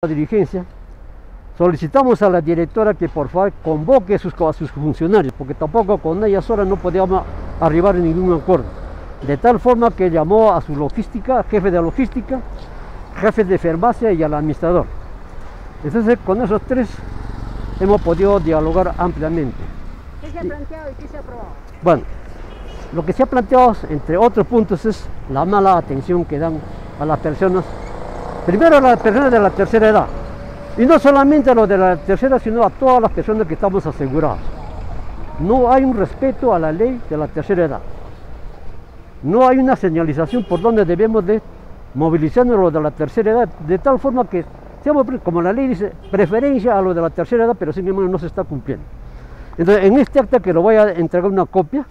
la dirigencia, solicitamos a la directora que por favor convoque a sus, a sus funcionarios, porque tampoco con ella sola no podíamos arribar a ningún acuerdo. De tal forma que llamó a su logística, jefe de logística, jefe de farmacia y al administrador. Entonces con esos tres hemos podido dialogar ampliamente. ¿Qué se ha planteado y qué se ha aprobado? Bueno, lo que se ha planteado, entre otros puntos, es la mala atención que dan a las personas Primero a las personas de la tercera edad. Y no solamente a los de la tercera, sino a todas las personas que estamos asegurados. No hay un respeto a la ley de la tercera edad. No hay una señalización por donde debemos de movilizarnos los de la tercera edad, de tal forma que, seamos, como la ley dice, preferencia a los de la tercera edad, pero sin embargo no se está cumpliendo. Entonces, en este acta que lo voy a entregar una copia,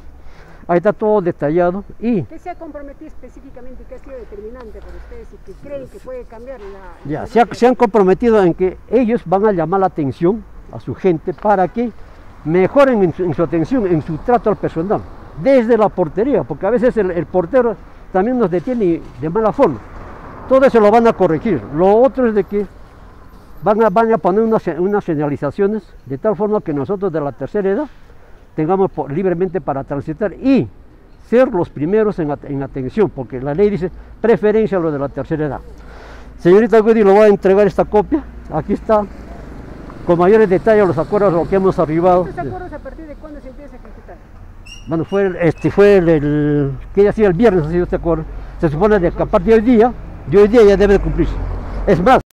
Ahí está todo detallado y... ¿Qué se ha comprometido específicamente, qué ha sido determinante para ustedes y que creen que puede cambiar la... Ya, se, se, han comprometido en que ellos van a llamar la atención a su gente para que mejoren en su, en su atención, en su trato al personal, desde la portería, porque a veces el, el, portero también nos detiene de mala forma. Todo eso lo van a corregir. Lo otro es de que van a, van a poner unas, unas señalizaciones de tal forma que nosotros de la tercera edad tengamos por, libremente para transitar y ser los primeros en, en, atención, porque la ley dice preferencia a los de la tercera edad. Señorita Goody, lo voy a entregar esta copia. Aquí está, con mayores detalles, los acuerdos a los que hemos arribado. ¿Estos acuerdos a partir de cuándo se empieza a ejecutar? Bueno, fue, este, fue el, el que ya hacía el viernes, ha sido este acuerdo. Se supone que a partir de hoy día, de hoy día ya debe de cumplirse. Es más,